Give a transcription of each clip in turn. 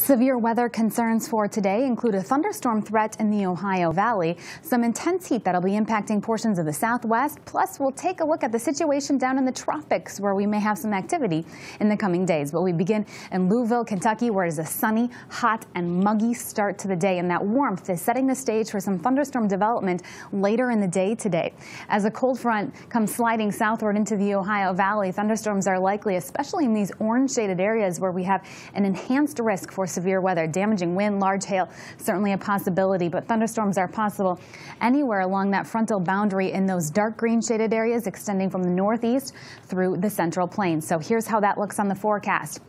Severe weather concerns for today include a thunderstorm threat in the Ohio Valley, some intense heat that'll be impacting portions of the southwest, plus we'll take a look at the situation down in the tropics where we may have some activity in the coming days. But we begin in Louisville, Kentucky, where it is a sunny, hot, and muggy start to the day, and that warmth is setting the stage for some thunderstorm development later in the day today. As a cold front comes sliding southward into the Ohio Valley, thunderstorms are likely, especially in these orange shaded areas where we have an enhanced risk for severe weather. Damaging wind, large hail, certainly a possibility, but thunderstorms are possible anywhere along that frontal boundary in those dark green shaded areas extending from the northeast through the central plains. So here's how that looks on the forecast.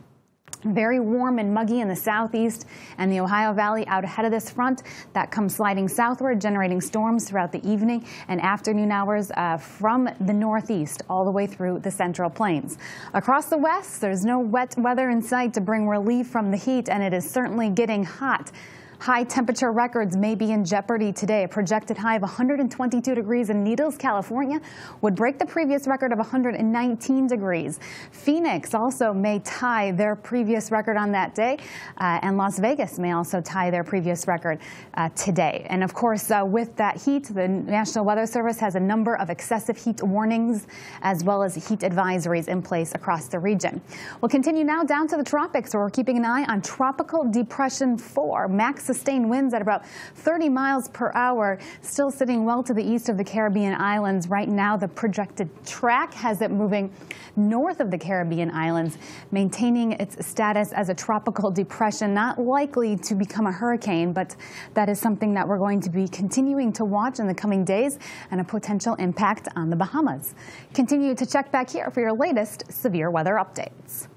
Very warm and muggy in the southeast and the Ohio Valley out ahead of this front that comes sliding southward, generating storms throughout the evening and afternoon hours uh, from the northeast all the way through the central plains. Across the west, there's no wet weather in sight to bring relief from the heat, and it is certainly getting hot. High temperature records may be in jeopardy today. A projected high of 122 degrees in Needles, California would break the previous record of 119 degrees. Phoenix also may tie their previous record on that day, uh, and Las Vegas may also tie their previous record uh, today. And of course, uh, with that heat, the National Weather Service has a number of excessive heat warnings as well as heat advisories in place across the region. We'll continue now down to the tropics where we're keeping an eye on Tropical Depression 4. Max sustained winds at about 30 miles per hour, still sitting well to the east of the Caribbean islands. Right now, the projected track has it moving north of the Caribbean islands, maintaining its status as a tropical depression, not likely to become a hurricane, but that is something that we're going to be continuing to watch in the coming days and a potential impact on the Bahamas. Continue to check back here for your latest severe weather updates.